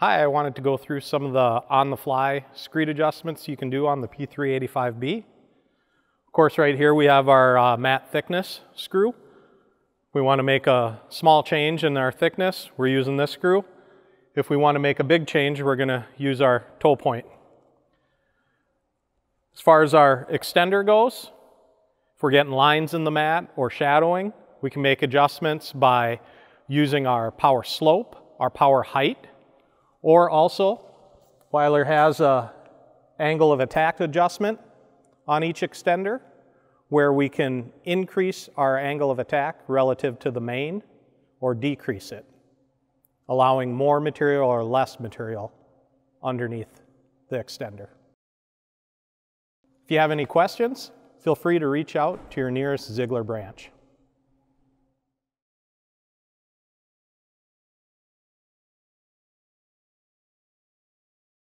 Hi, I wanted to go through some of the on-the-fly screed adjustments you can do on the P385B. Of course, right here we have our uh, mat thickness screw. We want to make a small change in our thickness, we're using this screw. If we want to make a big change, we're going to use our tow point. As far as our extender goes, if we're getting lines in the mat or shadowing, we can make adjustments by using our power slope, our power height, or also Weiler has a angle of attack adjustment on each extender where we can increase our angle of attack relative to the main or decrease it, allowing more material or less material underneath the extender. If you have any questions, feel free to reach out to your nearest Ziegler branch.